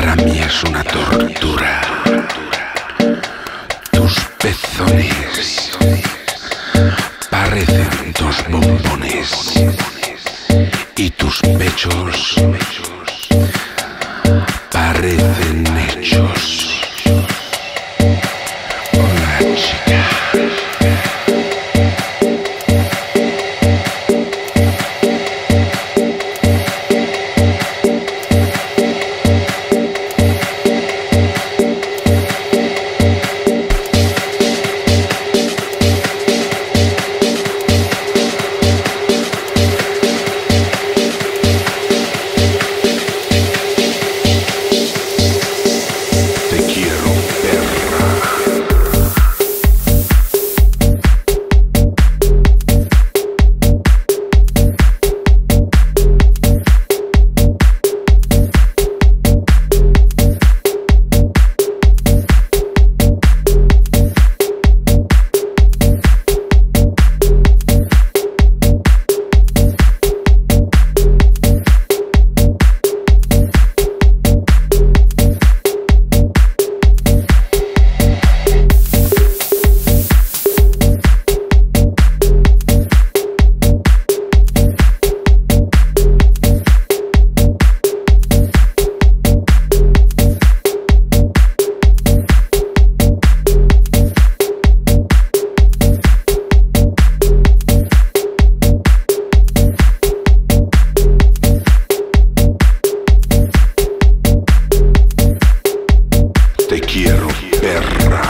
para mí es una tortura. Tus pezones parecen dos bombones y tus pechos berra